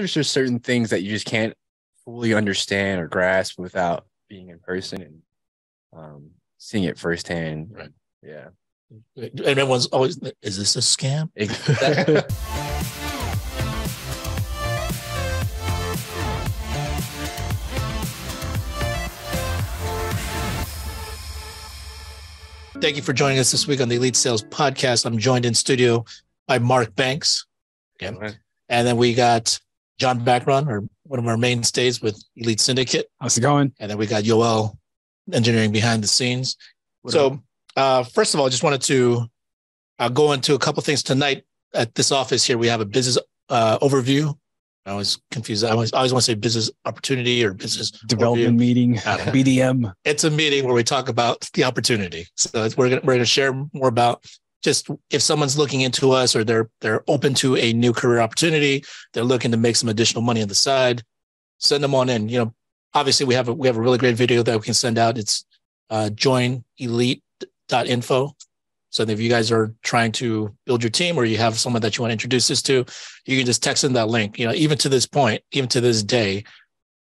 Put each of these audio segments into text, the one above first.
there's just certain things that you just can't fully understand or grasp without being in person and um, seeing it firsthand. Right. Yeah. And everyone's always, is this a scam? Exactly. Thank you for joining us this week on the Elite Sales Podcast. I'm joined in studio by Mark Banks. Okay. And then we got John Bacaron, or one of our mainstays with Elite Syndicate. How's it going? And then we got Yoel engineering behind the scenes. What so, uh, first of all, I just wanted to uh, go into a couple things tonight at this office here. We have a business uh, overview. I always confuse. I always, I always want to say business opportunity or business Development overview. meeting, I. BDM. It's a meeting where we talk about the opportunity. So it's, we're gonna, we're going to share more about just if someone's looking into us or they're they're open to a new career opportunity, they're looking to make some additional money on the side. Send them on in. You know, obviously we have a we have a really great video that we can send out. It's uh, joinelite.info. So if you guys are trying to build your team or you have someone that you want to introduce this to, you can just text them that link. You know, even to this point, even to this day,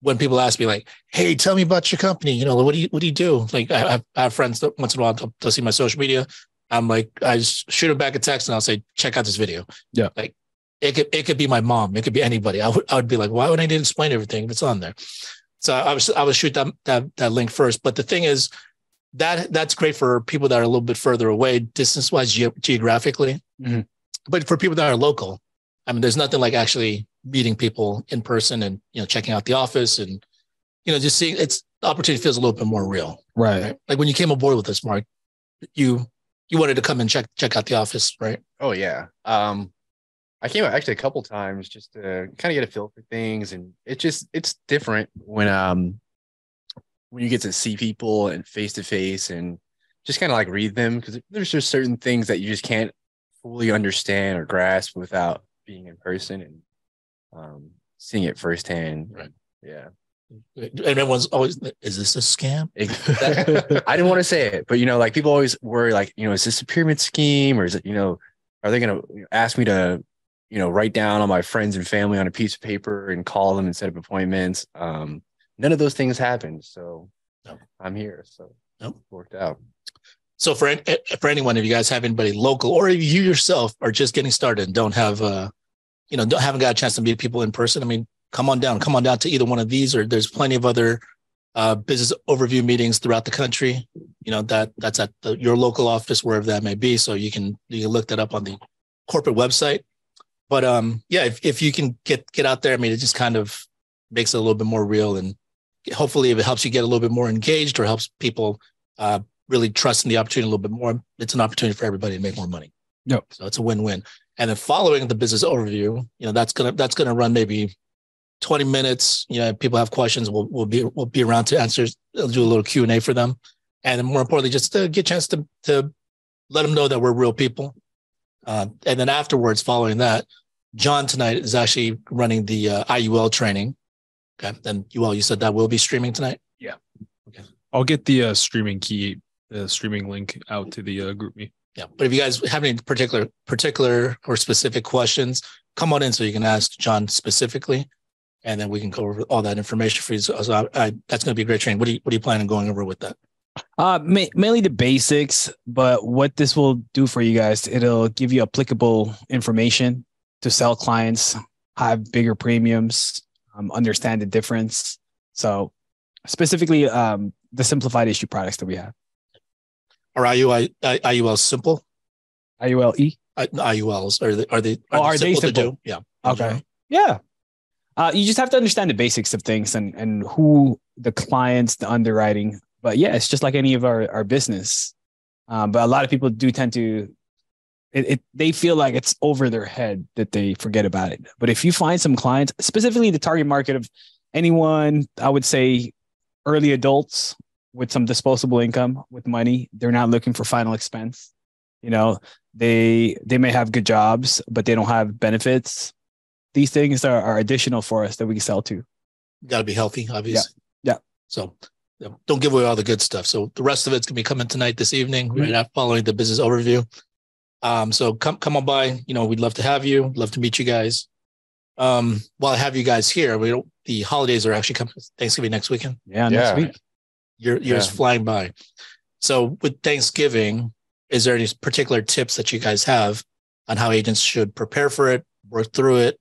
when people ask me like, "Hey, tell me about your company," you know, what do you what do you do? Like, I have, I have friends that once in a while they'll, they'll see my social media. I'm like, I just shoot them back a text and I'll say, "Check out this video." Yeah. like it could it could be my mom, it could be anybody. I would I would be like, why would I need to explain everything if it's on there? So I was I would shoot that that that link first. But the thing is, that that's great for people that are a little bit further away, distance wise, ge- geographically. Mhm. But for people that are local, I mean, there's nothing like actually meeting people in person and you know checking out the office and you know just seeing it's the opportunity feels a little bit more real. Right. Right? Like when you came aboard with us, Mark, you you wanted to come and check check out the office, right? Oh yeah. Um, I came out actually a couple times just to kind of get a feel for things, and it just it's different when um when you get to see people and face to face and just kind of like read them because there's just certain things that you just can't fully understand or grasp without being in person and um seeing it firsthand. Right. Yeah. And everyone's always, is this a scam? I didn't want to say it, but you know, like people always worry, like, you know, is this a pyramid scheme or is it, you know, are they going to ask me to, you know, write down all my friends and family on a piece of paper and call them and set up appointments? Um, none of those things happened. So No. I'm here. So No. it worked out. So for an- for anyone, if you guys have anybody local, or if you yourself are just getting started and don't have, uh, you know, don't, haven't got a chance to meet people in person, I mean, come on down, come on down to either one of these, or there's plenty of other uh, business overview meetings throughout the country. You know that that's at the, your local office, wherever that may be. So you can you can look that up on the corporate website. But um, yeah, if if you can get get out there, I mean, it just kind of makes it a little bit more real, and hopefully, if it helps you get a little bit more engaged or helps people uh, really trust in the opportunity a little bit more, it's an opportunity for everybody to make more money. Yep. So it's a win-win. And then following the business overview, you know, that's gonna that's gonna run maybe 20 minutes. You know, if people have questions, we'll we'll be we'll be around to answer, I'll do a little Q and A for them. And then more importantly, just to get a chance to to let them know that we're real people. Uh, and then afterwards, following that, John tonight is actually running the uh, IUL training. Okay. And Yoel, you said that will be streaming tonight. Yeah. Okay. I'll get the uh, streaming key, the streaming link out to the uh, GroupMe. Yeah. But if you guys have any particular, particular or specific questions, come on in so you can ask John specifically, and then we can go over all that information for you. So, so I, I, that's going to be a great training. What do you, what are you planning on going over with that? Uh, ma- mainly the basics, but what this will do for you guys, it'll give you applicable information to sell clients, have bigger premiums, um, understand the difference. So specifically, um, the simplified issue products that we have. Are IUI, IUL simple? IULE. I- IULs are they are they Oh, are they to simple? do? Yeah. Okay. Yeah. Uh, you just have to understand the basics of things and and who the clients, the underwriting. But yeah, it's just like any of our our business. Um, but a lot of people do tend to it, it they feel like it's over their head that they forget about it. But if you find some clients, specifically the target market of anyone, I would say early adults with some disposable income with money, they're not looking for final expense. You know, they they may have good jobs, but they don't have benefits these things are, are additional for us that we can sell to. Got to be healthy, obviously. Yeah. So yeah, don't give away all the good stuff. So the rest of it's gonna be coming tonight, this evening, Mhm. right after following the business overview. Um, so come come on by. You know, we'd love to have you. Love to meet you guys. Um, while I have you guys here, we don't, the holidays are actually coming. Thanksgiving next weekend. Yeah, Yeah. next week. Year, years Yeah. flying by. So with Thanksgiving, is there any particular tips that you guys have on how agents should prepare for it, work through it?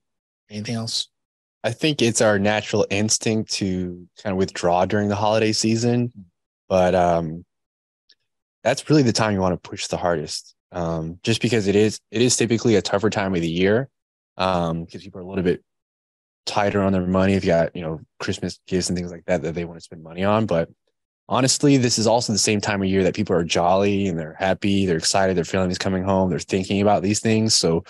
Anything else? I think it's our natural instinct to kind of withdraw during the holiday season, but um, that's really the time you want to push the hardest. Um, just because it is it is typically a tougher time of the year, um, because people are a little bit tighter on their money. If you got you know Christmas gifts and things like that that they want to spend money on, but honestly, this is also the same time of year that people are jolly and they're happy, they're excited, their family's coming home, they're thinking about these things. So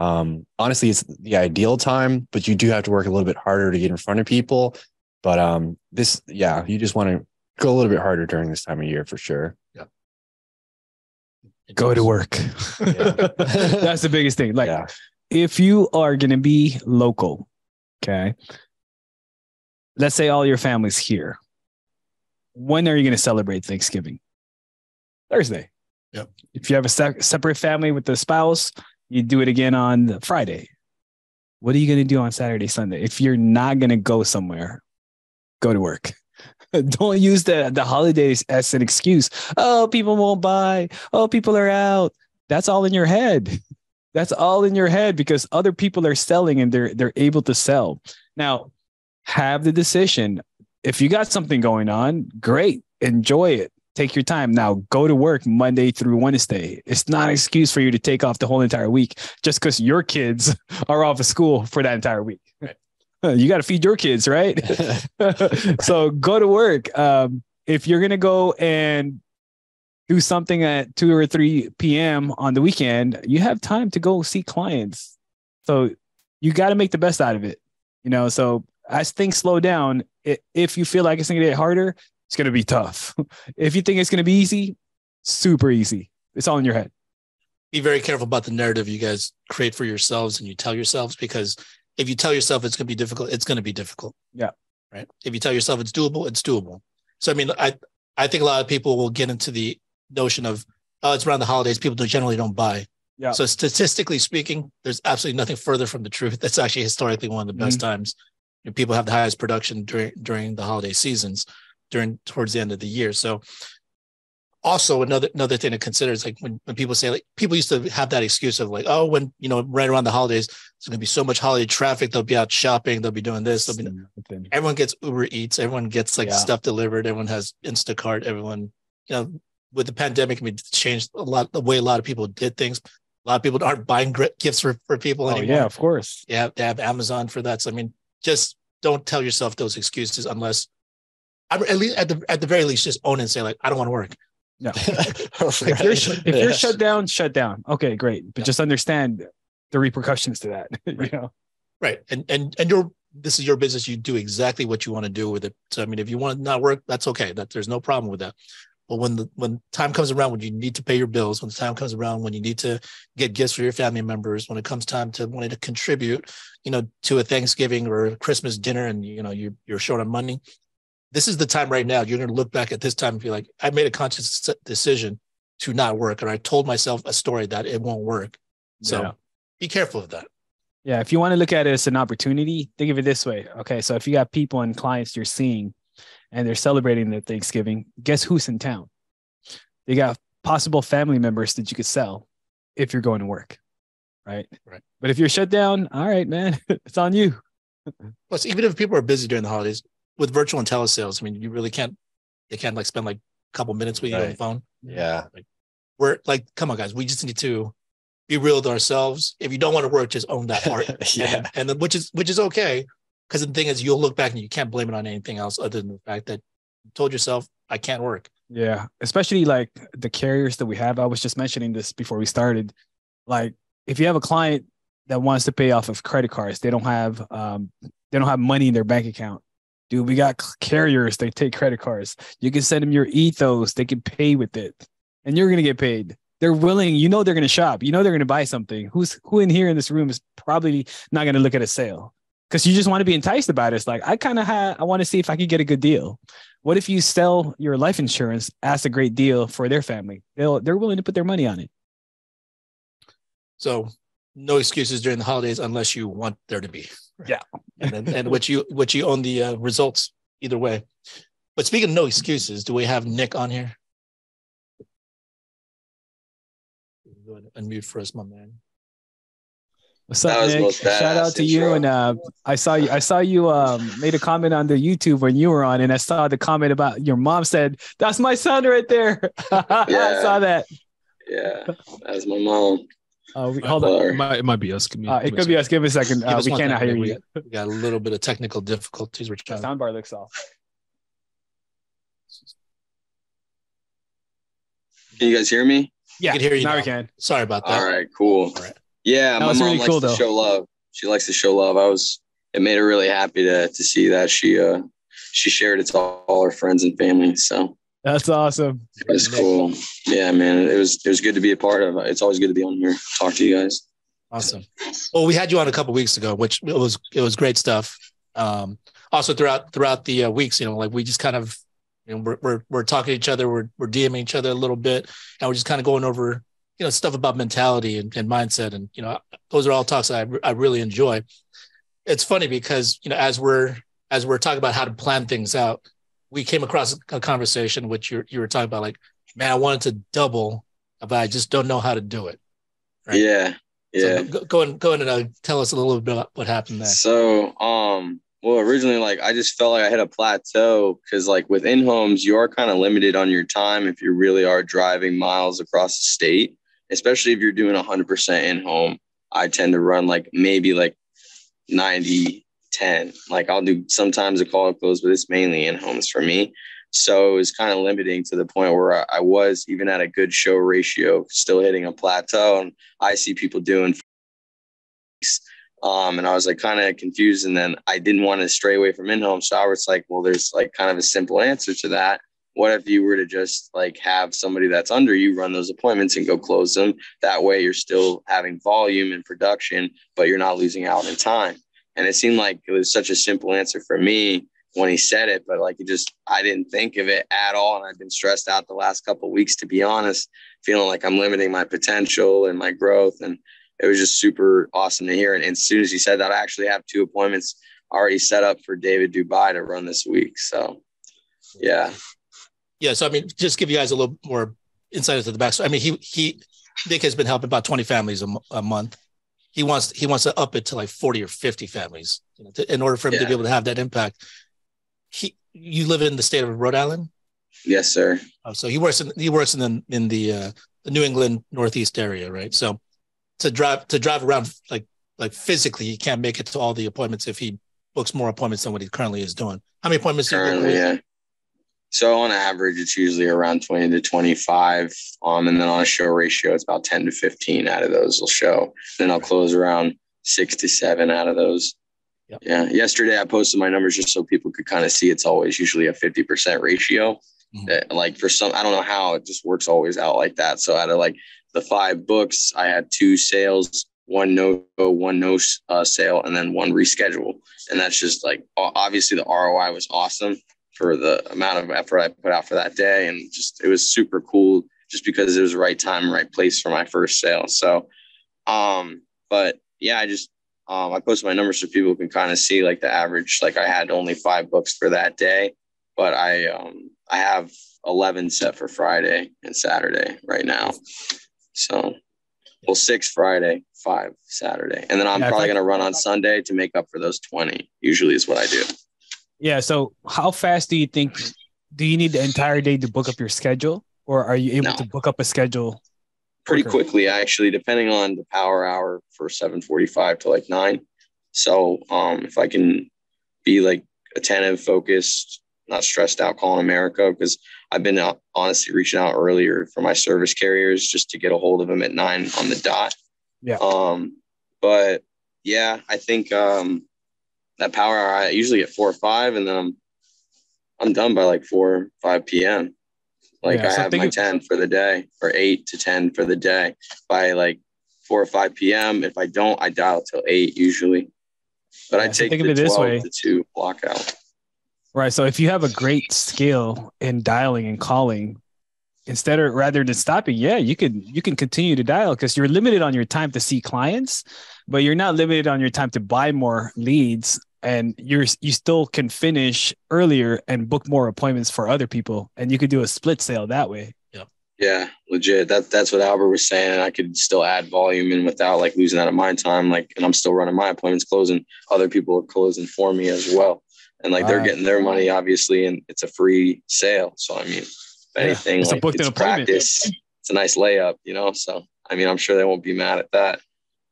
um, honestly, it's the ideal time, but you do have to work a little bit harder to get in front of people. But um, this, yeah, you just want to go a little bit harder during this time of year for sure. Go to work. Yeah. That's the biggest thing. Like yeah, if you are going to be local, okay, let's say all your family's here. When are you going to celebrate Thanksgiving? Thursday. Yep. If you have a se- separate family with the spouse, you do it again on Friday. What are you going to do on Saturday, Sunday? If you're not going to go somewhere, go to work. Don't use the, the holidays as an excuse. Oh, people won't buy. Oh, people are out. That's all in your head. That's all in your head because other people are selling and they're they're able to sell. Now, have the decision. If you got something going on, great. Enjoy it. Take your time. Now go to work Monday through Wednesday. It's not an excuse for you to take off the whole entire week just because your kids are off of school for that entire week. You got to feed your kids, right? so go to work. Um, if you're gonna go and do something at two or three p.m. on the weekend, you have time to go see clients. So you got to make the best out of it. You know, so as things slow down, if you feel like it's gonna get harder, it's gonna be tough. if you think it's gonna be easy, super easy. It's all in your head. Be very careful about the narrative you guys create for yourselves and you tell yourselves because if you tell yourself it's going to be difficult, it's going to be difficult. Yeah. Right. If you tell yourself it's doable, it's doable. So I mean, I I think a lot of people will get into the notion of oh, it's around the holidays. People don't, generally don't buy. Yeah. So statistically speaking, there's absolutely nothing further from the truth. That's actually historically one of the best mm-hmm. times. You know, people have the highest production during during the holiday seasons, during towards the end of the year. So also another another thing to consider is like when, when people say like people used to have that excuse of like oh when you know right around the holidays there's going to be so much holiday traffic they'll be out shopping they'll be doing this they'll be everyone gets uber eats everyone gets like Yeah. stuff delivered everyone has instacart everyone you know with the pandemic I mean, it's changed a lot the way a lot of people did things a lot of people aren't buying gifts for, for people Oh anymore yeah, of course. yeah have, they have Amazon for that. So I mean, just don't tell yourself those excuses unless, at least at the at the very least, just own it and say like, I don't want to work. No. If you're if you're shut down, shut down. Okay, great. But Yeah. just understand the repercussions to that. you Right. know. Right, and and and your this is your business. You do exactly what you want to do with it. So I mean, if you want to not work, that's okay. That there's no problem with that. But when the when time comes around when you need to pay your bills, when the time comes around when you need to get gifts for your family members, when it comes time to wanting to contribute, you know, to a Thanksgiving or a Christmas dinner, and you know you you're short on money, this is the time right now. You're going to look back at this time and be like, I made a conscious decision to not work, or I told myself a story that it won't work. So Yeah. be careful of that. Yeah, if you want to look at it as an opportunity, think of it this way. Okay, so if you got people and clients you're seeing and they're celebrating their Thanksgiving, guess who's in town? They got possible family members that you could sell if you're going to work. Right. Right. But if you're shut down, all right, man, it's on you. Plus, even if people are busy during the holidays with virtual and telesales, I mean, you really can't, they can't like spend like a couple minutes with you on the phone. yeah, Like, we're like, come on, guys, we just need to be real with ourselves. If you don't want to work, just own that part. yeah, And, and which is, which is okay. Cause the thing is, you'll look back and you can't blame it on anything else other than the fact that you told yourself, I can't work. Yeah, especially like the carriers that we have. I was just mentioning this before we started. Like, if you have a client that wants to pay off of credit cards, they don't have um, they don't have money in their bank account. Dude, we got carriers. They take credit cards. You can send them your ethos. They can pay with it, and you're gonna get paid. They're willing. You know they're gonna shop. You know they're gonna buy something. Who's who in here in this room is probably not gonna look at a sale because you just want to be enticed about it. It's like I kind of had. I want to see if I could get a good deal. What if you sell your life insurance as a great deal for their family? They'll they're willing to put their money on it. So no excuses during the holidays unless you want there to be. Yeah. and then, and which you which you own the uh, results either way. But speaking of no excuses, do we have Nick on here? Go ahead and unmute for us, my man. What's up, Nick? Shout out badass to you. And uh, I saw you. I saw you um, made a comment on the YouTube when you were on, and I saw the comment about your mom said, "That's my son right there." yeah. I saw that. Yeah, that's my mom. Uh, we, hold on. It might, it might be us. Give me, Uh, it me could a be us. Give me a second. Uh, we one cannot hear We you. got, we got a little bit of technical difficulties. We're The trying. soundbar looks off. Can you guys hear me? Yeah, can hear you now, now. we can. Sorry about that. All right, cool. All right. Yeah, That my was mom really likes cool, to though. show love. She likes to show love. I was. It made her really happy to to see that she uh she shared it to all, all her friends and family. So That's awesome. it was cool. Yeah, man. It was it was good to be a part of. It's always good to be on here. Talk to you guys. Awesome. Well, we had you on a couple weeks ago, which it was it was great stuff. Um, also throughout throughout the uh, weeks, you know, like we just kind of, you know, we're we're, we're talking to each other, we're we're DMing each other a little bit, and we're just kind of going over, you know, stuff about mentality and, and mindset, and you know, those are all talks that I I really enjoy. It's funny because you know, as we're as we're talking about how to plan things out, we came across a conversation which you you were talking about, like, man, I wanted to double, but I just don't know how to do it. Right. Yeah, yeah. So go, go and go and uh, tell us a little bit about what happened there. So, um, well, originally, like, I just felt like I hit a plateau because, like, with in homes, you are kind of limited on your time if you really are driving miles across the state, especially if you're doing 100% in home. I tend to run like maybe like 90, 10. Like, I'll do sometimes a call close, but it's mainly in homes for me. So it was kind of limiting to the point where I, I was even at a good show ratio, still hitting a plateau. And I see people doing um, and I was like kind of confused. And then I didn't want to stray away from in home. So I was like, well, there's like kind of a simple answer to that. What if you were to just like have somebody that's under you run those appointments and go close them? That way you're still having volume and production, but you're not losing out in time. And it seemed like it was such a simple answer for me when he said it, but like it just, I didn't think of it at all. And I've been stressed out the last couple weeks, to be honest, feeling like I'm limiting my potential and my growth. And it was just super awesome to hear. And, as soon as he said that, I actually have two appointments already set up for David Dubai to run this week. So, yeah, Yeah, so I mean, just give you guys a little more insight into the backstory. I mean, he he Nick has been helping about twenty families a, mo- a month. He wants he wants to up it to like forty or fifty families you know, to, in order for him to be able to have that impact. He you live in the state of Rhode Island, yes, sir. oh, so he works in he works in the in the uh, the New England Northeast area, right? So to drive to drive around like like physically, he can't make it to all the appointments if he books more appointments than what he currently is doing. How many appointments do you Currently, yeah. So on average, it's usually around 20 to 25. Um, and then on a show ratio, it's about 10 to 15 out of those will show. Then I'll close around six to seven out of those. Yep. Yeah. Yesterday I posted my numbers just so people could kind of see it's always usually a 50% ratio. Mhm. That, like for some, I don't know how it just works always out like that. So out of like the five books, I had two sales, one no, one no uh, sale, and then one reschedule. And that's just like obviously the ROI was awesome for the amount of effort I put out for that day. And just it was super cool just because it was the right time, right place for my first sale. So um, but yeah, I just um I posted my numbers so people can kind of see like the average. Like I had only five books for that day, but I um I have 11 set for Friday and Saturday right now. So well, six Friday, five Saturday. And then I'm Yeah, probably going to run on Sunday to make up for those 20, usually is what I do. Yeah. So how fast do you think? Do you need the entire day to book up your schedule, or are you able No. to book up a schedule? pretty quicker? quickly actually depending on the power hour for 745 to like 9 so um if i can be like attentive focused not stressed out calling Americo because i've been out, honestly reaching out earlier for my service carriers just to get a hold of them at 9 on the dot Yeah. um but yeah i think um that power hour i usually get 4 or 5 and then i'm i'm done by like 4 5 p.m like Yeah, I so have my of- 10 for the day or 8 to 10 for the day by like 4 or 5 p.m. If I don't, I dial till 8 usually. But I Yeah, so take of the it this 12 way. to 2 block out. Right. So if you have a great skill in dialing and calling, instead of rather than stopping, yeah, you can you can continue to dial because you're limited on your time to see clients, but you're not limited on your time to buy more leads and you're you still can finish earlier and book more appointments for other people and you could do a split sale that way Yeah, legit. That that's what Albert was saying. I could still add volume in without like losing out of my time. Like, and I'm still running my appointments, closing. Other people are closing for me as well, and like they're Wow. getting their money obviously, and it's a free sale. So I mean, if Yeah, anything, it's a like booked it's an practice. It's a nice layup, you know. So I mean, I'm sure they won't be mad at that.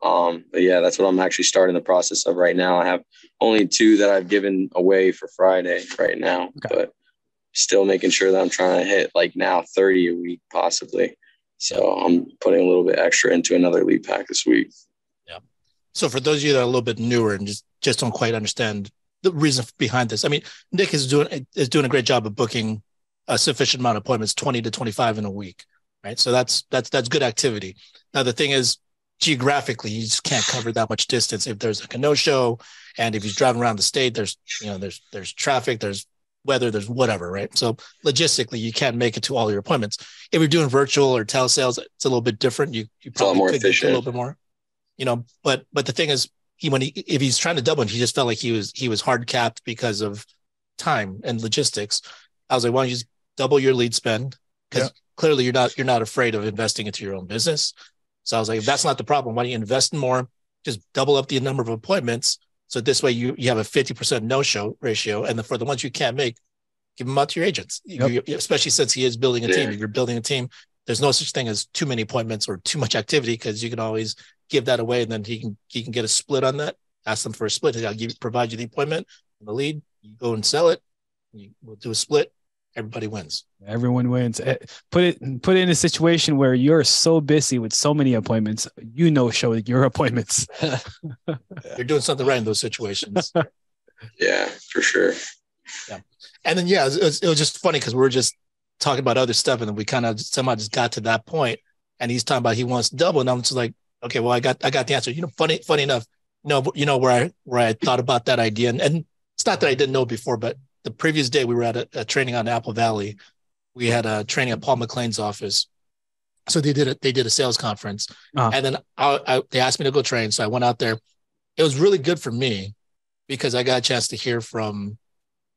Um, but yeah, that's what I'm actually starting the process of right now. I have only two that I've given away for Friday right now, Okay. but still making sure that I'm trying to hit like now 30 a week possibly. So I'm putting a little bit extra into another lead pack this week. Yeah. So for those of you that are a little bit newer and just just don't quite understand the reason behind this, I mean, Nick is doing is doing a great job of booking a sufficient amount of appointments, twenty to twenty five in a week, right? So that's that's that's good activity. Now the thing is, geographically, you just can't cover that much distance. If there's like a no show, and if he's driving around the state, there's you know there's there's traffic, there's weather, there's whatever, right? So logistically, you can't make it to all your appointments. If you're doing virtual or telesales, it's a little bit different. You you probably more could get a little bit more you know but but the thing is he when he if he's trying to double he just felt like he was he was hard capped because of time and logistics i was like why don't you just double your lead spend because clearly you're not you're not afraid of investing into your own business so i was like if that's not the problem. Why don't you invest in more? Just double up the number of appointments. So this way you you have a 50% no show ratio. And the, for the ones you can't make give them out to your agents. You- you- especially since he is building a team. Yeah. if you're building a team there's no such thing as too many appointments or too much activity because you can always give that away and then he can he can get a split on that. Ask them for a split. I'll give provide you the appointment and the lead. You go and sell it. You, we'll do a split everybody wins. Everyone wins. Eh, put it put it in a situation where you're so busy with so many appointments you know show your appointments. You're doing something right in those situations. Yeah, for sure. Yeah, and then yeah it was, it was just funny because we were just talking about other stuff and then we kind of somehow just got to that point. point and he's talking about he wants double and i'm just like okay well i got i got the answer. You know funny funny enough you know you know where i where i thought about that idea and, and it's not that i didn't know before but the previous day we were at a, a training on apple valley we had a training at paul mclean's office. So they did a they did a sales conference. Uh-huh. and then I, I they asked me to go train. So i went out there. It was really good for me because i got a chance to hear from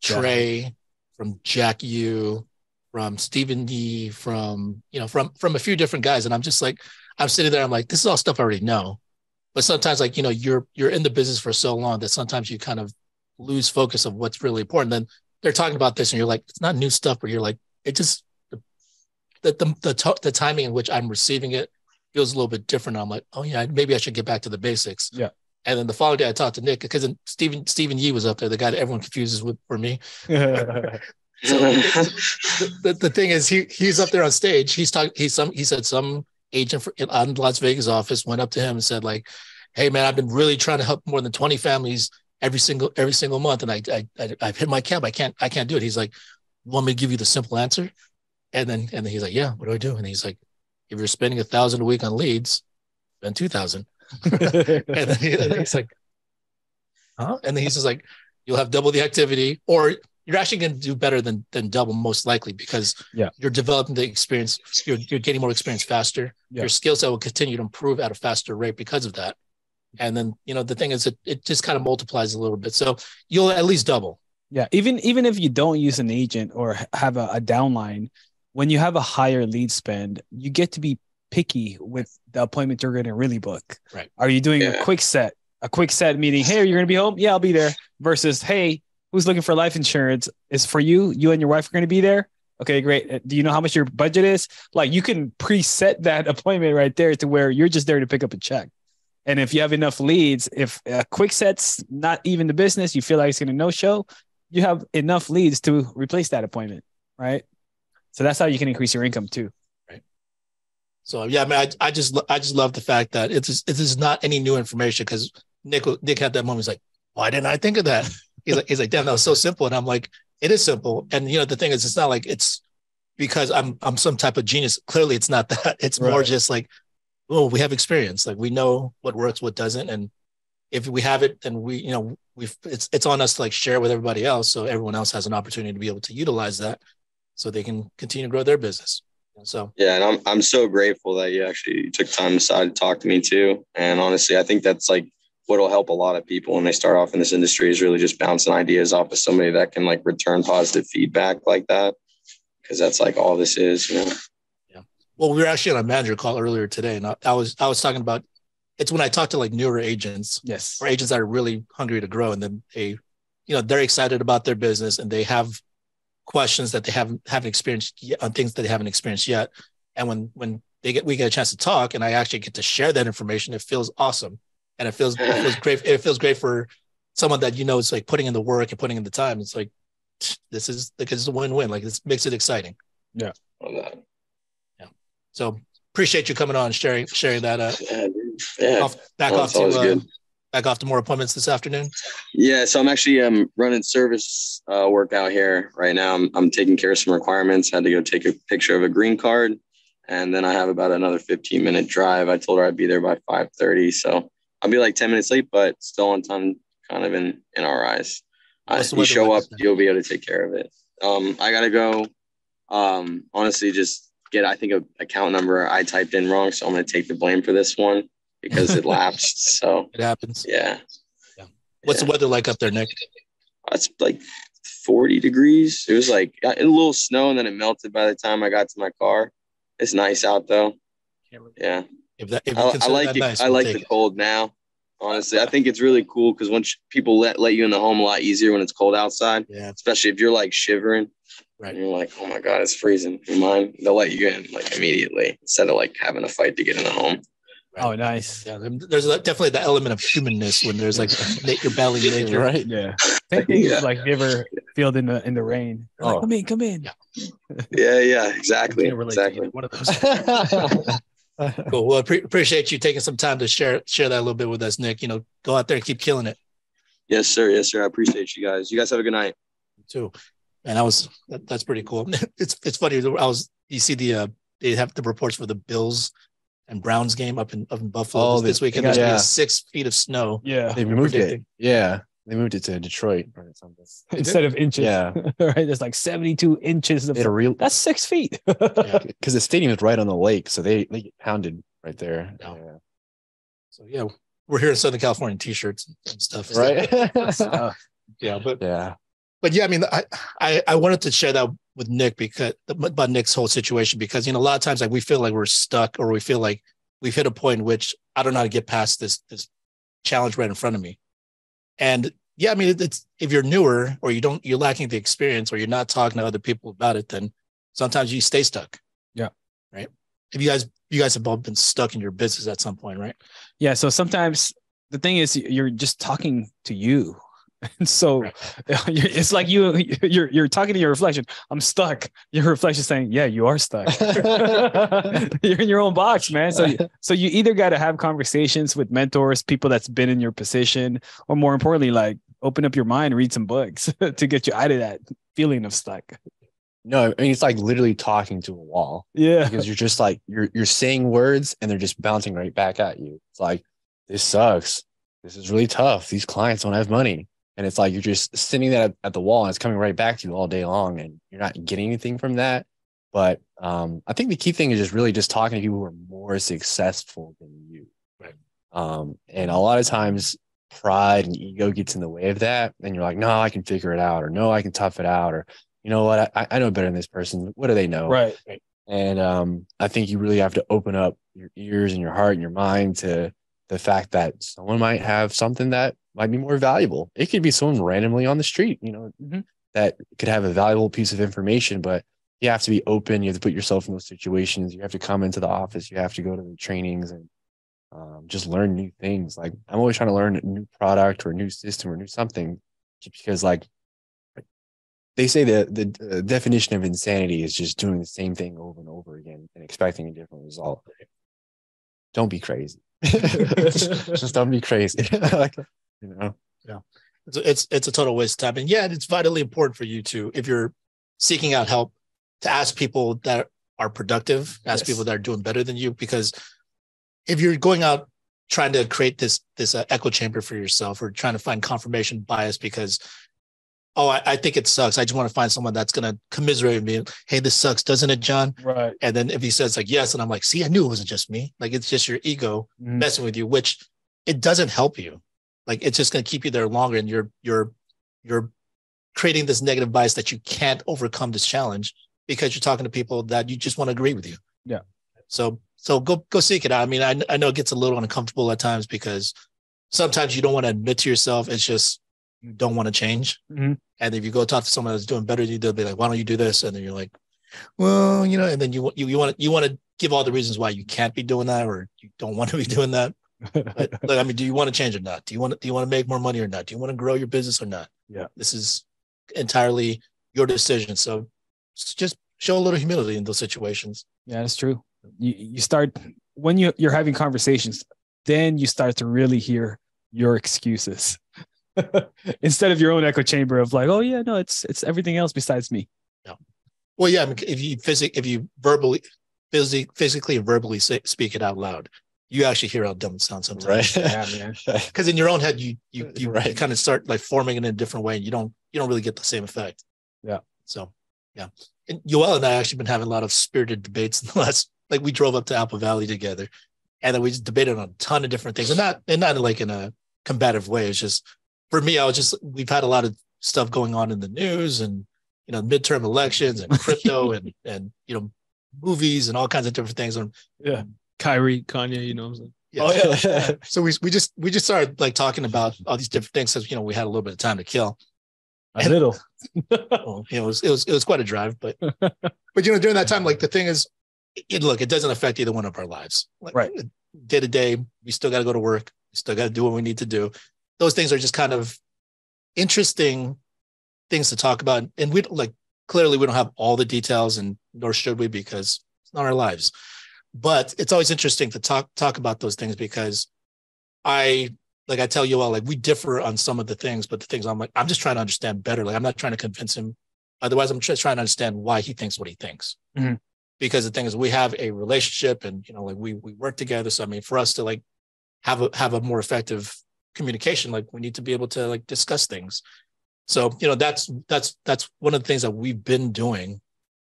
Yeah. trey from jack yu from stephen yee from you know from from a few different guys. And i'm just like i'm sitting there. I'm like this is all stuff i already know. But sometimes like you know you're you're in the business for so long that sometimes you kind of lose focus of what's really important then they're talking about this and you're like it's not new stuff but you're like it just the the the, the, to- the timing in which i'm receiving it feels a little bit different. I'm like oh yeah maybe i should get back to the basics. Yeah. and then the following day i talked to nick because stephen stephen yee was up there the guy that everyone confuses with for me. So the, the, the thing is he he's up there on stage. He's talking he's some he said some agent for, on las vegas office went up to him and said like hey man i've been really trying to help more than 20 families every single every single month and i i, I i've hit my cap i can't i can't do it he's like want me to give you the simple answer and then and then he's like yeah what do i do and he's like if you're spending a thousand a week on leads spend two thousand and then, and then he's like, huh? And then he's just like, you'll have double the activity, or you're actually going to do better than than double, most likely, because Yeah. you're developing the experience, you're, you're getting more experience faster. Yeah. Your skill set will continue to improve at a faster rate because of that. And then, you know, the thing is, it, it just kind of multiplies a little bit. So you'll at least double. Yeah, even even if you don't use an agent or have a, a downline, when you have a higher lead spend, you get to be picky with the appointment you're going to really book. Right. Are you doing a quick set? A quick set meeting hey, you're going to be home? Yeah, I'll be there. Versus, hey, who's looking for life insurance? Is for you. You and your wife are going to be there. Okay, great. Uh, Do you know how much your budget is? Like you can preset that appointment right there to where you're just there to pick up a check. And if you have enough leads, if a quick set's not even the business, you feel like it's going to no show, you have enough leads to replace that appointment, right? So that's how you can increase your income too. Right. So yeah, I mean, I, I just I just love the fact that it's it is not any new information because Nick Nick had that moment. He's like, why didn't I think of that? He's like, he's like, damn, that was so simple. And I'm like, it is simple. And you know, the thing is, it's not like it's because I'm I'm some type of genius. Clearly, it's not that. It's more just like, oh, we have experience. Like we know what works, what doesn't, and if we have it, then we you know we it's it's on us to like share it with everybody else, so everyone else has an opportunity to be able to utilize that, so they can continue to grow their business. So Yeah, and I'm I'm so grateful that you actually took time aside to talk to me too. And honestly, I think that's like what'll help a lot of people when they start off in this industry is really just bouncing ideas off of somebody that can like return positive feedback like that. Cause that's like all this is, you know. Well, we were actually on a manager call earlier today, and I, I was I was talking about it's when I talk to like newer agents Yes. or agents that are really hungry to grow, and then they, you know, they're excited about their business and they have questions that they haven't haven't experienced yet, on things that they haven't experienced yet. And when when they get we get a chance to talk, and I actually get to share that information, it feels awesome, and it feels it feels great. It feels great for someone that you know is like putting in the work and putting in the time. It's like this is like it's a win win. Like this makes it exciting. Yeah. that. So appreciate you coming on and sharing sharing that. Uh, Yeah, yeah. off, back Well, off to uh, back off to more appointments this afternoon. Yeah, so I'm actually um running service uh, work out here right now. I'm I'm taking care of some requirements. Had to go take a picture of a green card, and then I have about another 15 minute drive. I told her I'd be there by 5:30, so I'll be like 10 minutes late, but still on time, kind of in in our eyes. Uh, you show up, you'll be able to take care of it. Um, I gotta go. Um, honestly, just get I think a account number I typed in wrong, so I'm gonna take the blame for this one because it lapsed. So It happens. yeah. yeah. What's Yeah. the weather like up there, Nick? it's like 40 degrees. It was like a little snow and then it melted by the time I got to my car. It's nice out though. Yeah. If that, if I, I like that it. nice, I we'll like the it. cold now. Honestly, I think it's really cool because once people let, let you in the home a lot easier when it's cold outside, Yeah, especially if you're like shivering Right. and you're like, oh my God, it's freezing. You mind? They'll let you in like immediately instead of like having a fight to get in the home. Oh, nice. yeah. There's definitely the element of humanness when there's like na- your belly naked. right? Yeah. Same thing. Yeah. Like if you ever feel in the in the rain. They're like, Oh. come in, come in. Yeah. Yeah, yeah, exactly. Can't relate to Exactly. One of those. Cool. Well, pre- appreciate you taking some time to share share that a little bit with us, Nick. You know, go out there and keep killing it Yes, sir. Yes, sir. I appreciate you guys. You guys have a good night. too. And that was that, that's pretty cool. It's it's funny. I was you see the uh, they have the reports for the Bills and Browns game up in up in Buffalo Oh, this, they- this weekend. they got- gonna yeah. six feet of snow. Yeah. They moved it. Yeah, they moved it to Detroit or something. Instead of inches. Yeah. right. There's like 72 inches of They had a real that's six feet. because the stadium is right on the lake, so they they get pounded right there. Yeah. Yeah. So yeah, we're here in Southern California, t-shirts and stuff. So, Right. Uh, yeah, but yeah. But yeah, I mean, I, I I wanted to share that with Nick because about Nick's whole situation because you know a lot of times like we feel like we're stuck or we feel like we've hit a point in which I don't know how to get past this this challenge right in front of me, and yeah, I mean it's if you're newer or you don't you're lacking the experience or you're not talking to other people about it, then sometimes you stay stuck. Yeah. Right. If you guys you guys have both been stuck in your business at some point, right? yeah. So sometimes the thing is you're just talking to you. And so it's like you you're you're talking to your reflection. I'm stuck. Your reflection saying, Yeah, you are stuck. you're in your own box, man. So so you either got to have conversations with mentors, people that's been in your position, or more importantly, like open up your mind, read some books to get you out of that feeling of stuck. No, I mean it's like literally talking to a wall Yeah. because you're just like you're you're saying words and they're just bouncing right back at you. It's like this sucks. This is really tough. These clients don't have money. And it's like you're just sitting that at, the wall and it's coming right back to you all day long and you're not getting anything from that. But um, I think the key thing is just really just talking to people who are more successful than you. Right. Um, and a lot of times pride and ego gets in the way of that. And you're like, no, I can figure it out, or no, I can tough it out, or you know what, I, I know better than this person. What do they know? Right. And um, I think you really have to open up your ears and your heart and your mind to the fact that someone might have something that might be more valuable. It could be someone randomly on the street, you know, Mhm. that could have a valuable piece of information, but you have to be open. You have to put yourself in those situations. You have to come into the office. You have to go to the trainings and um, just learn new things. Like I'm always trying to learn a new product or a new system or new something, just because like they say the the uh, definition of insanity is just doing the same thing over and over again and expecting a different result. Don't be crazy. just don't be crazy. like, you know. It's a, it's it's a total waste of time. And yeah, it's vitally important for you to, if you're seeking out help, to ask people that are productive, ask Yes. people that are doing better than you. Because if you're going out trying to create this this uh, echo chamber for yourself, or trying to find confirmation bias because oh, I, I think it sucks. I just want to find someone that's gonna commiserate with me. Hey, this sucks, doesn't it, John? Right. And then if he says like yes, and I'm like, see, I knew it wasn't just me. Like it's just your ego Mhm. messing with you, which it doesn't help you. Like it's just gonna keep you there longer, and you're you're you're creating this negative bias that you can't overcome this challenge because you're talking to people that you just want to agree with you. Yeah. So so go go seek it out. I mean, I I know it gets a little uncomfortable at times because sometimes you don't want to admit to yourself it's just you don't want to change. Mhm. And if you go talk to someone that's doing better than you, they'll be like, "Why don't you do this?" And then you're like, "Well, you know." And then you you you want to you want to give all the reasons why you can't be doing that or you don't want to be doing that. But like, I mean, do you want to change or not? Do you want to, do you want to make more money or not? Do you want to grow your business or not? Yeah. This is entirely your decision. So just show a little humility in those situations. Yeah, that's true. You you start when you you're having conversations, then you start to really hear your excuses instead of your own echo chamber of like, oh yeah, no, it's it's everything else besides me. No. Well, yeah, I mean, if you physic, if you verbally, physically, physically and verbally say, speak it out loud, you actually hear how dumb it sounds sometimes. Right. Yeah, man. Because in your own head, you you you Right. kind of start like forming it in a different way, and you don't you don't really get the same effect. Yeah. So, yeah, and Yoel and I actually been having a lot of spirited debates in the last. Like we drove up to Apple Valley together, and then we just debated on a ton of different things, and not and not like in a combative way. It's just for me, I was just we've had a lot of stuff going on in the news, and you know, midterm elections and crypto, and and you know, movies and all kinds of different things. And Kyrie, Kanye, you know what I'm saying? Oh, yeah. Oh, yeah. So we we just we just started like talking about all these different things because you know we had a little bit of time to kill. A little. Well, you know, it was it was it was quite a drive, but but you know during that time, like the thing is, it look it doesn't affect either one of our lives. Like, Right. Day to day, we still got to go to work. We still got to do what we need to do. Those things are just kind of interesting things to talk about, and we don't like clearly we don't have all the details, and nor should we because it's not our lives. But it's always interesting to talk talk about those things because I like I tell you all, like we differ on some of the things, but the things I'm like, I'm just trying to understand better. Like I'm not trying to convince him. Otherwise, I'm just trying to understand why he thinks what he thinks. Mhm. Because the thing is, we have a relationship, and you know, like we we work together. So I mean, for us to like have a have a more effective communication, like we need to be able to like discuss things. So you know, that's that's that's one of the things that we've been doing.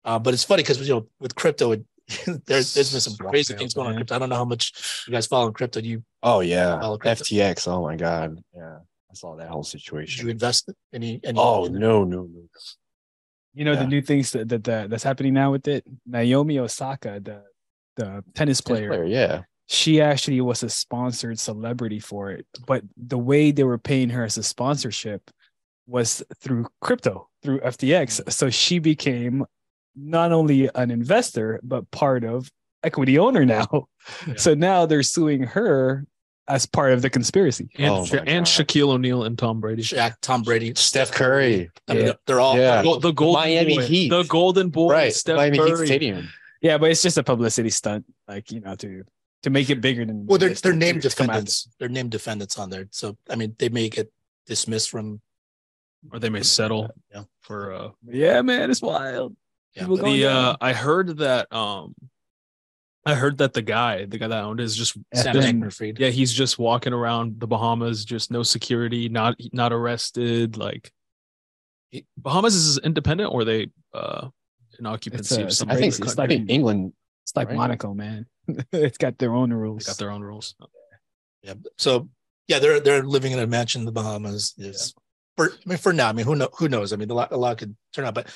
Uh, but it's funny because you know, with crypto, it, there's there's been some Swap crazy sales, things going on. Crypto. I don't know how much you guys follow in crypto. Do you Oh yeah. Crypto. FTX. Oh my god. Yeah. I saw that whole did you situation. invest any? any Oh in no, no, no. You know Yeah. the new things that, that, that that's happening now with it. Naomi Osaka, the the tennis player, Player, yeah. she actually was a sponsored celebrity for it. But the way they were paying her as a sponsorship was through crypto, through FTX. Hmm. So she became not only an investor, but part of equity owner now. Yeah. So now they're suing her as part of the conspiracy. And, Oh and Shaquille O'Neal and Tom Brady. Shaq, Tom Brady, Steph Curry. I mean, Yeah. they're all Yeah. Go- the golden Miami boy, Heat. The golden boy. right. Steph Miami Heat Stadium. Yeah, but it's just a publicity stunt, like you know, to to make it bigger than well, they're they're named to come out. defendants. They're named defendants on there. So I mean, they may get dismissed from. Or they may settle Yeah. for uh Yeah, man, it's wild. Yeah, People but going the uh I heard that um I heard that the guy, the guy that owned it is just Sam Bankman-Fried. yeah, he's just walking around the Bahamas, just no security, not not arrested. Like Bahamas is independent or they uh in occupancy a- of it's some I think, it's It's like- like England. It's like Right. Monaco, man. it's got their own rules. they got their own rules. Yeah. So yeah, they're they're living in a mansion in the Bahamas. Is for I mean for now. I mean who know who knows? I mean a lot a lot could turn out, but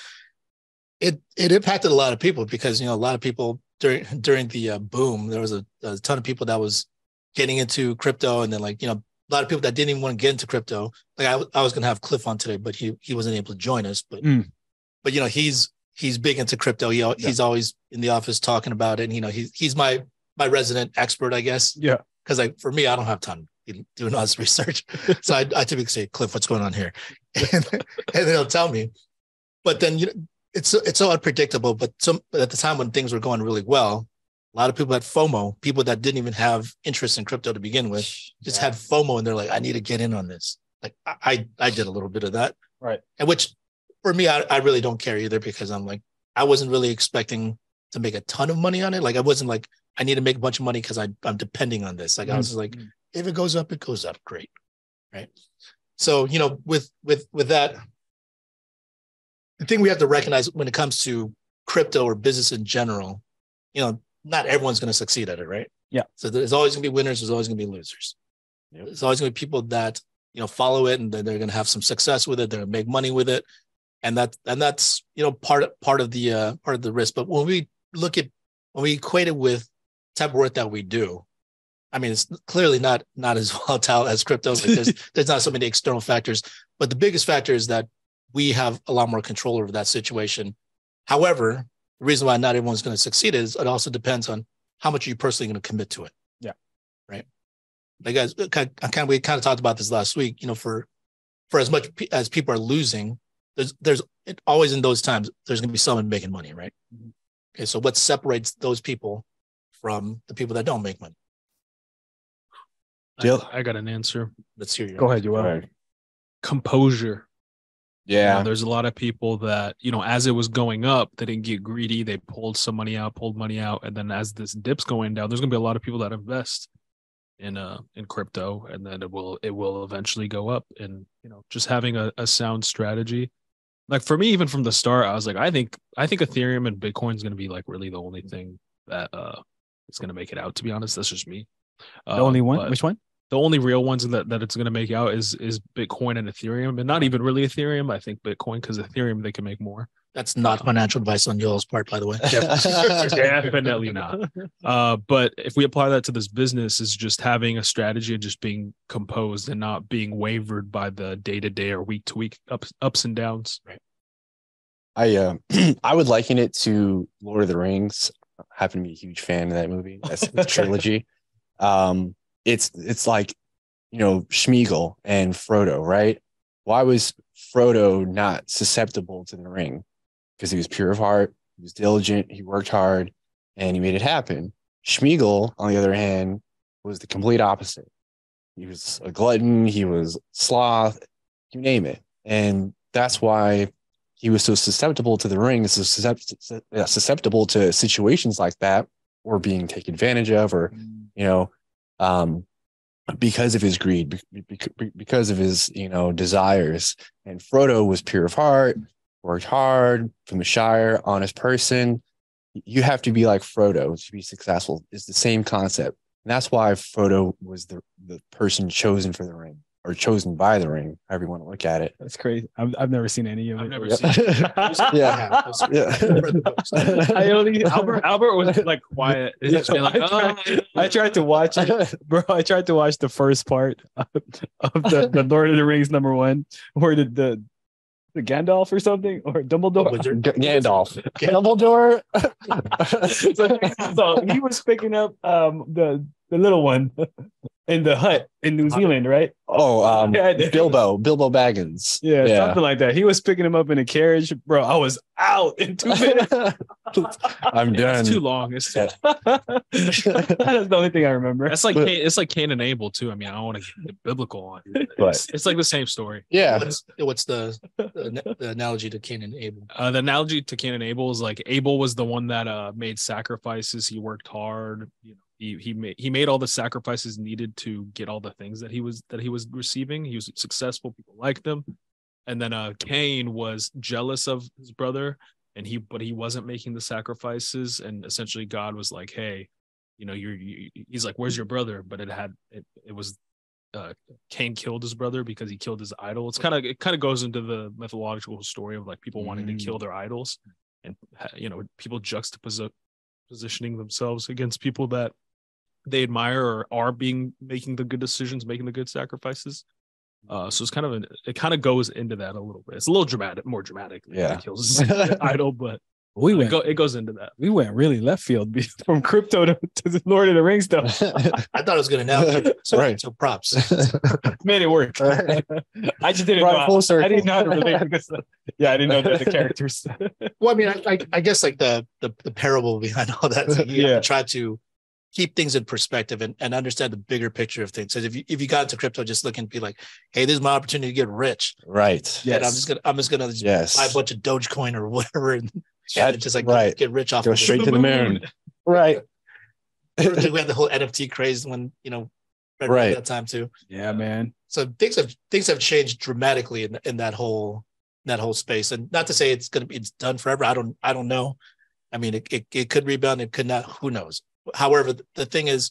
it it impacted a lot of people because you know a lot of people during during the uh, boom there was a, a ton of people that was getting into crypto and then like you know a lot of people that didn't even want to get into crypto. Like I was gonna have Cliff on today, but he he wasn't able to join us. But Mm. but you know he's he's big into crypto. He he's always in the office talking about it. And, you know he's he's my my resident expert, I guess Yeah. because like for me, I don't have time to do all this research. so I, I typically say, Cliff, what's going on here? And, and then he'll tell me. But then you know, it's so- it's so unpredictable. But some but at the time when things were going really well, a lot of people had FOMO, people that didn't even have interest in crypto to begin with, just Yeah. had FOMO and they're like, I need to get in on this. Like I I, did a little bit of that. Right. And which for me, I, I really don't care either because I'm like, I wasn't really expecting to make a ton of money on it. Like I wasn't like, I need to make a bunch of money because I I'm depending on this. Like I was mm-hmm. like, mm-hmm. if it goes up, it goes up. Great. Right. So, you know, with with with that, the thing we have to recognize when it comes to crypto or business in general, you know, not everyone's going to succeed at it, right? Yeah. So there's always going to be winners. There's always going to be losers. Yep. There's always going to be people that you know follow it and then they're going to have some success with it. They're going to make money with it, and that and that's you know part part of the uh, part of the risk. But when we look at when we equate it with type of work that we do, I mean, it's clearly not not as volatile as crypto because there's not so many external factors. But the biggest factor is that we have a lot more control over that situation. However, the reason why not everyone's going to succeed is it also depends on how much are you personally going to commit to it. Yeah. Right. Like guys, kind of we kind of talked about this last week. You know, for for as much pe- as people are losing, there's there's it, always in those times there's going to be someone making money, right? Mhm. Okay, so what separates those people from the people that don't make money? Jill? I, I got an answer. Let's hear your Go ahead, you are. Composure. You know, Yeah. there's a lot of people that, you know, as it was going up, they didn't get greedy. They pulled some money out, pulled money out. And then as this dip's going down, there's gonna be a lot of people that invest in uh in crypto and then it will it will eventually go up. And you know, just having a, a sound strategy. Like for me, even from the start, I was like, I think I think Ethereum and Bitcoin is gonna be like really the only thing that uh is gonna make it out, to be honest. That's just me. The Uh, only one? but- Which one? The only real ones that, that it's going to make out is is Bitcoin and Ethereum, and not even really Ethereum. I think Bitcoin because Ethereum they can make more. That's not financial advice on y'all's part, by the way. Definitely not. Uh, but if we apply that to this business, is just having a strategy and just being composed and not being wavered by the day to day or week to week ups ups and downs. I uh, I would liken it to Lord of the Rings. I happen to be a huge fan of that movie. That's the trilogy. Um, it's it's like you know Smeagol and Frodo, right? Why was Frodo not susceptible to the ring? Because he was pure of heart, he was diligent, he worked hard, and he made it happen. Smeagol, on the other hand, was the complete opposite. He was a glutton, he was sloth, you name it, and that's why he was so susceptible to the ring, so susceptible to situations like that, or being taken advantage of, or you know, um, because of his greed, be- be- because of his you know desires. And Frodo was pure of heart, worked hard from the Shire, honest person. You have to be like Frodo to be successful. It's the same concept, and that's why Frodo was the the person chosen for the ring, or chosen by the ring, however you want to look at it. That's crazy. I've, I've never seen any of it. I've never Yep. seen. yeah, yeah. I only Albert Albert was like quiet. He's just like, I tried- "Oh." I tried to watch it, bro. I tried to watch the first part of, of the, the Lord of the Rings number one, where the the, the Gandalf or something or Dumbledore. Wizard. G- Gandalf, Dumbledore. so, so he was picking up um the the little one in the hut in New Zealand, right? oh, um, Yeah. Bilbo, Bilbo Baggins. Yeah, something like that. He was picking him up in a carriage, bro. I was out in two minutes. I'm done. It's too long. It's too, That's the only thing I remember. That's like Cain, it's like Cain and Abel too. I mean, I don't want to get biblical on it. But- It's, it's like the same story. Yeah, What's, what's the, the, the analogy to Cain and Abel? Uh, the analogy to Cain and Abel is like Abel was the one that uh, made sacrifices. He worked hard. You know, he he made he made all the sacrifices needed to get all the things that he was that he was receiving. He was successful. People liked him. And then uh, Cain was jealous of his brother, and he but he wasn't making the sacrifices. And essentially, God was like, "Hey, you know, you're." You, he's like, "Where's your brother?" But it had it. It was uh, Cain killed his brother because he killed his idol. It's kind of it kind of goes into the mythological story of like people wanting Mm. to kill their idols, and you know people juxtapositioning positioning themselves against people that they admire or are being making the good decisions, making the good sacrifices. Uh, so it's kind of an, it kind of goes into that a little bit. It's a little dramatic, more dramatic. Yeah. he kills his idol, but We it, went go, it goes into that. we went really left field from crypto to, to the Lord of the Rings stuff. I thought it was going to now. So, Right. so props. Made it work. Right. I just didn't Right, know. full circle. I didn't know how to relate because yeah, I didn't know the, the characters. Well, I mean, I, I, I guess like the, the the parable behind all that. So you have Yeah. to try to keep things in perspective and, and understand the bigger picture of things. So if you if you got into crypto just looking to be like, hey, this is my opportunity to get rich. right. And I'm just gonna I'm just gonna just Yes. buy a bunch of Dogecoin or whatever and, That- and just like right. get rich off Go of straight to the moon. Right. we had the whole NFT craze when you know right, Right. that time too. yeah, man. So things have things have changed dramatically in in that whole in that whole space. And not to say it's gonna be it's done forever. I don't I don't know. I mean, it, it, it could rebound, it could not, who knows. However, the thing is,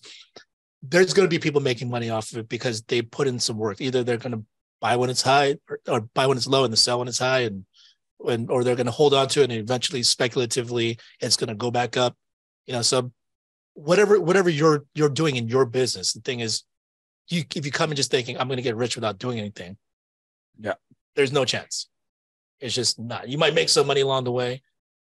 there's going to be people making money off of it because they put in some work. Either they're going to buy when it's high or, or buy when it's low and sell when it's high and and or they're going to hold on to it and eventually speculatively it's going to go back up you know so whatever whatever you're you're doing in your business the thing is you if you come in just thinking i'm going to get rich without doing anything Yeah. there's no chance it's just not you might make some money along the way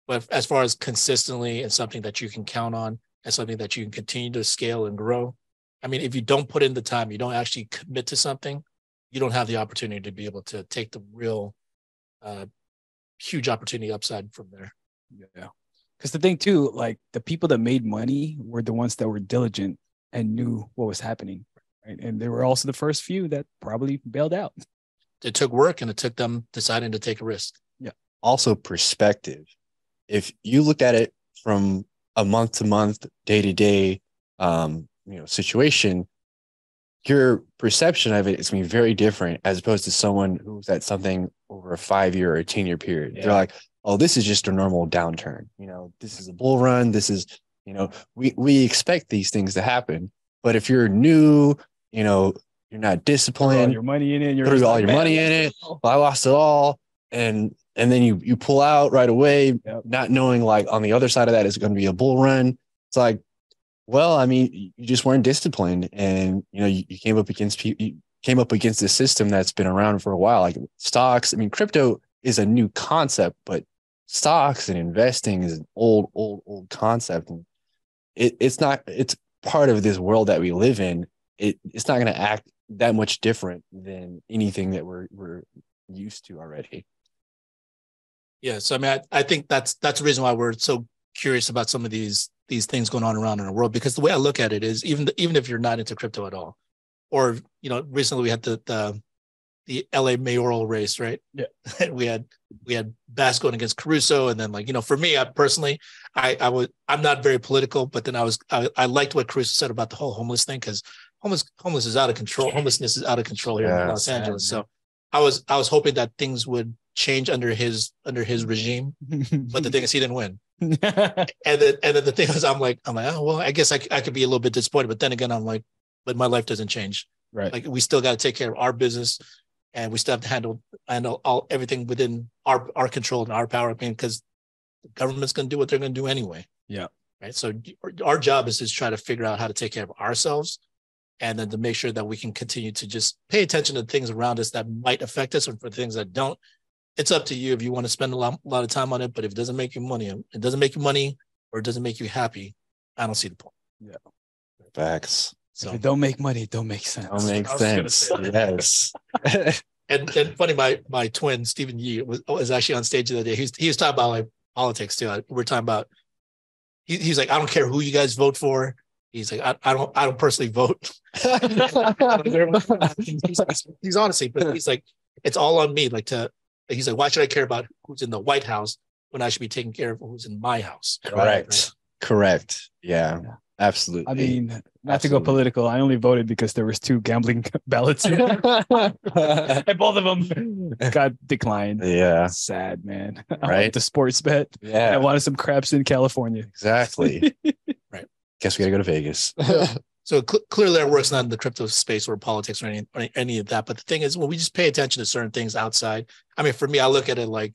but as far as consistently and something that you can count on and something that you can continue to scale and grow i mean if you don't put in the time you don't actually commit to something you don't have the opportunity to be able to take the real uh, huge opportunity upside from there. Yeah. Because the thing too, like the people that made money were the ones that were diligent and knew what was happening. Right. And they were also the first few that probably bailed out. It took work and it took them deciding to take a risk. Yeah. Also perspective. If you look at it from a month to month, day to day, um, you know, situation, your perception of it is going to be very different as opposed to someone who's at something over a five year or a 10 year period. Yeah. They're like, oh, this is just a normal downturn. You know, this is a bull run. This is, you know, we, we expect these things to happen. But if you're new, you know, you're not Throw all disciplined, your money in it. You're threw all your "Man, money in it. well, I lost it all. And and then you you pull out right away, Yep. not knowing like on the other side of that is going to be a bull run. It's like, well, I mean, you just weren't disciplined, and you know you, you came up against. You came up against a system that's been around for a while, like stocks. I mean, crypto is a new concept, but stocks and investing is an old, old, old concept, and it, it's not. It's part of this world that we live in. It it's not going to act that much different than anything that we're we're used to already. Yeah. So I mean, I, I think that's that's the reason why we're so curious about some of these these things going on around in the world. Because the way I look at it is even even if you're not into crypto at all, or you know, recently we had the the the LA mayoral race, right? Yeah. we had we had Bass going against Caruso, and then like you know, for me, I personally, I I was I'm not very political, but then I was I, I liked what Caruso said about the whole homeless thing because homeless homeless is out of control. Homelessness is out of control here Yeah, in Los Angeles. So I was I was hoping that things would change under his under his regime, but the thing is he didn't win. And then and then the thing is I'm like I'm like oh well I guess I, I could be a little bit disappointed, but then again I'm like but my life doesn't change. right. Like we still got to take care of our business, and we still have to handle handle all everything within our our control and our power. I mean, because the government's going to do what they're going to do anyway. Yeah. Right. So our job is to try to figure out how to take care of ourselves, and then to make sure that we can continue to just pay attention to things around us that might affect us, and for things that don't. It's up to you if you want to spend a lot, a lot of time on it. But if it doesn't make you money, it doesn't make you money, or it doesn't make you happy, I don't see the point. Yeah. Facts. So if it don't make money, it don't make sense. Don't make I was gonna sense. Yes. and and funny, my my twin Stephen Yee was was actually on stage the other day. He was he was talking about like politics too. We We're talking about. He, he's like, I don't care who you guys vote for. He's like, I, I don't I don't personally vote. he's, he's honestly, but he's like, it's all on me. Like to, he's like, why should I care about who's in the White House when I should be taking care of who's in my house? Correct. Correct. Yeah. Yeah. Absolutely. I mean, not to go political. I only voted because there was two gambling ballots, and both of them got declined. yeah. Sad man. I Right. the sports bet. Yeah, I wanted some craps in California. Exactly. Right. Guess we gotta go to Vegas. So cl- clearly, our work's not in the crypto space or politics or any, or any of that. But the thing is, when we just pay attention to certain things outside, I mean, for me, I look at it like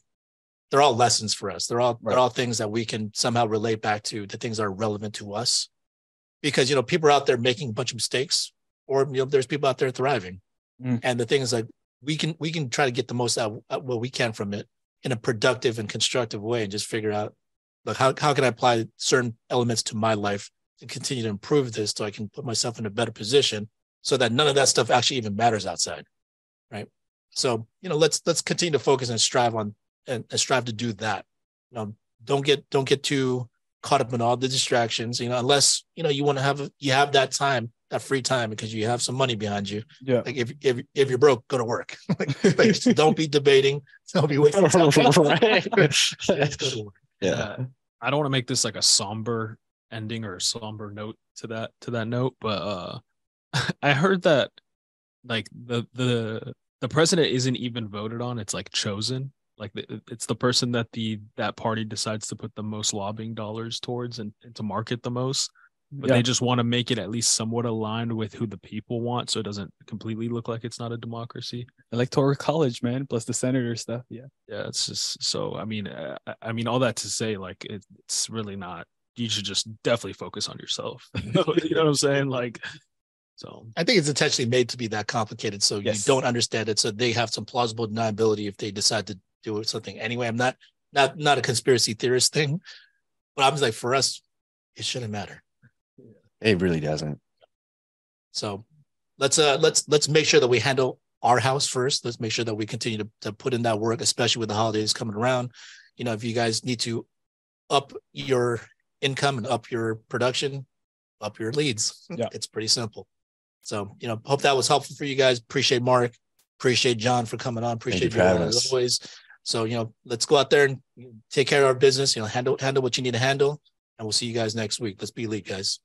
they're all lessons for us. They're all Right. they're all things that we can somehow relate back to. The things that are relevant to us, because you know, people are out there making a bunch of mistakes, or you know, there's people out there thriving. Mm. And the thing is, like we can we can try to get the most out out what we can from it in a productive and constructive way, and just figure out like how how can I apply certain elements to my life continue to improve this so I can put myself in a better position so that none of that stuff actually even matters outside. Right. So, you know, let's let's continue to focus and strive on and, and strive to do that. You know, don't get don't get too caught up in all the distractions, you know, unless you know you want to have you have that time, that free time because you have some money behind you. Yeah. Like if if if you're broke, go to work. like, like, don't be debating. Don't be wasting time. Right. Just go to work. yeah. Uh, I don't want to make this like a somber ending or a somber note to that to that note, but uh I heard that like the the the president isn't even voted on, it's like chosen. Like the, it's the person that the that party decides to put the most lobbying dollars towards and, and to market the most. But Yeah. they just want to make it at least somewhat aligned with who the people want, so it doesn't completely look like it's not a democracy. Electoral college, man, plus the senator stuff. Yeah. Yeah, it's just so. I mean, uh, I- I mean, all that to say, like, it, it's really not. You should just definitely focus on yourself. you know what I'm saying? Like, so I think it's intentionally made to be that complicated so Yes. you don't understand it. So they have some plausible deniability if they decide to do something anyway. I'm not not not a conspiracy theorist thing, but I was like, for us, it shouldn't matter. It really doesn't. So let's uh let's let's make sure that we handle our house first. Let's make sure that we continue to, to put in that work, especially with the holidays coming around. You know, if you guys need to up your income and up your production, up your leads. Yeah. It's pretty simple. So, you know, hope that was helpful for you guys. Appreciate Mark. Appreciate John for coming on. Appreciate you all as always. So, you know, let's go out there and take care of our business, you know, handle handle what you need to handle. And we'll see you guys next week. Let's be elite, guys.